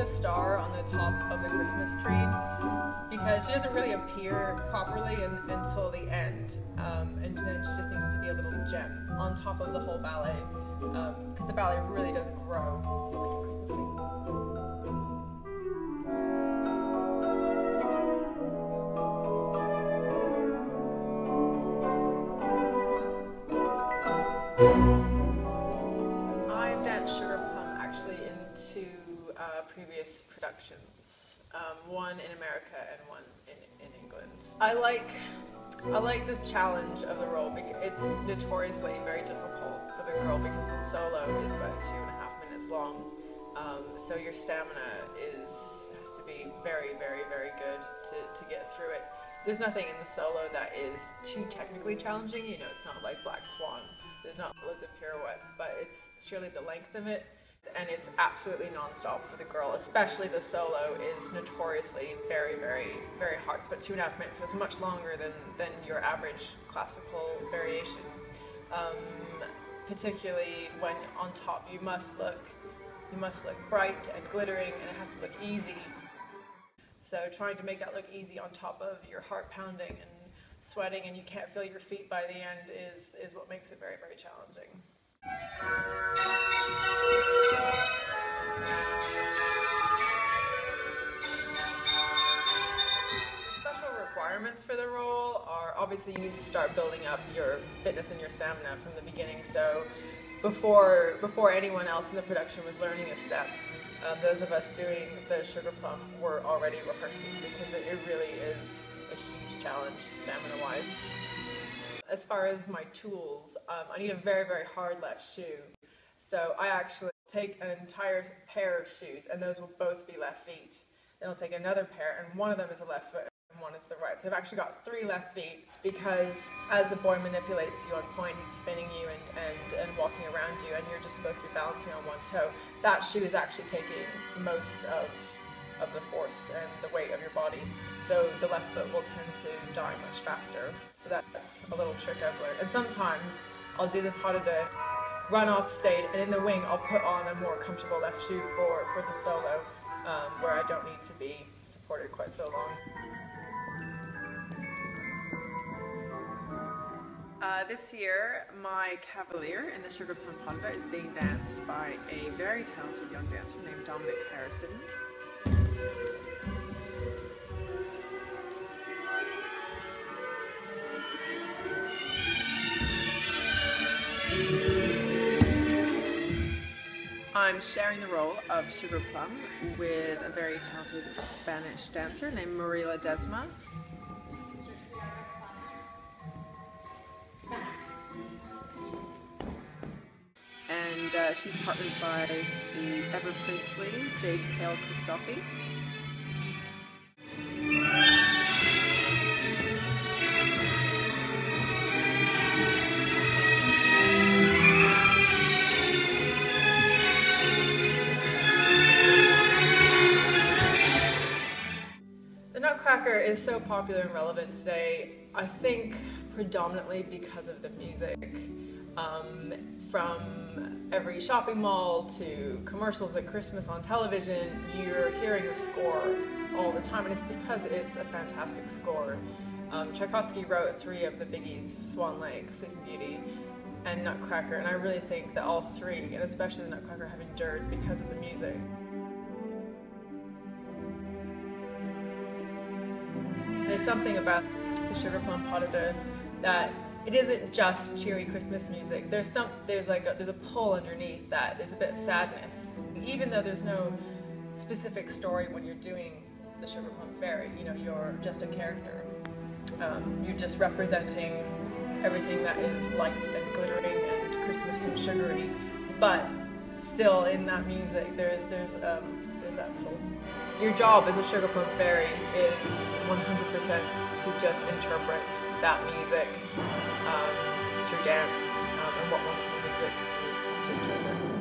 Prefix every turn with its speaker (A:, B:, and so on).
A: the star on the top of the Christmas tree because she doesn't really appear properly in, until the end. Um, and then she just needs to be a little gem on top of the whole ballet because um, the ballet really does grow like a previous productions, um, one in America and one in, in England. I like I like the challenge of the role because it's notoriously very difficult for the girl because the solo is about two and a half minutes long. Um, so your stamina is has to be very, very, very good to, to get through it. There's nothing in the solo that is too technically challenging. You know, it's not like Black Swan. There's not loads of pirouettes, but it's surely the length of it. And it's absolutely nonstop for the girl, especially the solo is notoriously very, very, very hard. About two and a half minutes, so it's much longer than, than your average classical variation. Um, particularly when on top you must look, you must look bright and glittering, and it has to look easy. So trying to make that look easy on top of your heart pounding and sweating and you can't feel your feet by the end is, is what makes it very, very challenging. Special requirements for the role are obviously you need to start building up your fitness and your stamina from the beginning. So before before anyone else in the production was learning a step, um, those of us doing the Sugar Plum were already rehearsing because it, it really is a huge challenge stamina-wise. As far as my tools, um, I need a very, very hard left shoe. So I actually take an entire pair of shoes, and those will both be left feet. Then I'll take another pair, and one of them is a left foot, and one is the right. So I've actually got three left feet because as the boy manipulates you on pointe, he's spinning you and, and, and walking around you, and you're just supposed to be balancing on one toe. That shoe is actually taking most of of the force and the weight of your body. So the left foot will tend to die much faster. So that's a little trick I've learned. And sometimes I'll do the pas de deux, run off stage, and in the wing I'll put on a more comfortable left shoe for, for the solo, um, where I don't need to be supported quite so long. Uh, this year, my Cavalier in the Sugar Plum Deux is being danced by a very talented young dancer named Dominic Harrison. I'm sharing the role of Sugar Plum with a very talented Spanish dancer named Marila Ledesma. Uh, she's partnered by the ever princely Jade Kale Christophe. The Nutcracker is so popular and relevant today, I think predominantly because of the music. Um, from every shopping mall to commercials at Christmas on television, you're hearing the score all the time, and it's because it's a fantastic score. Um, Tchaikovsky wrote three of the biggies, Swan Lake, Sleeping Beauty, and Nutcracker, and I really think that all three, and especially the Nutcracker, have endured because of the music. There's something about the Sugar Plum de that it isn't just cheery Christmas music. There's some, there's like a, there's a pull underneath that. There's a bit of sadness, even though there's no specific story when you're doing the Sugar Plum Fairy. You know, you're just a character. Um, you're just representing everything that is light and glittering and Christmas and sugary, but still in that music, there's there's um, there's that pull. Your job as a Sugar Plum Fairy is 100% to just interpret that music um, through dance um, and what wonderful music to, to interpret.